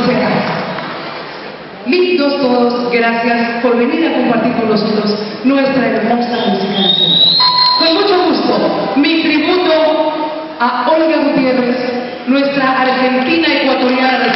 será. Lindos todos, gracias por venir a compartir con nosotros nuestra hermosa música. Con mucho gusto, mi tributo a Olga Gutiérrez, nuestra argentina ecuatoriana.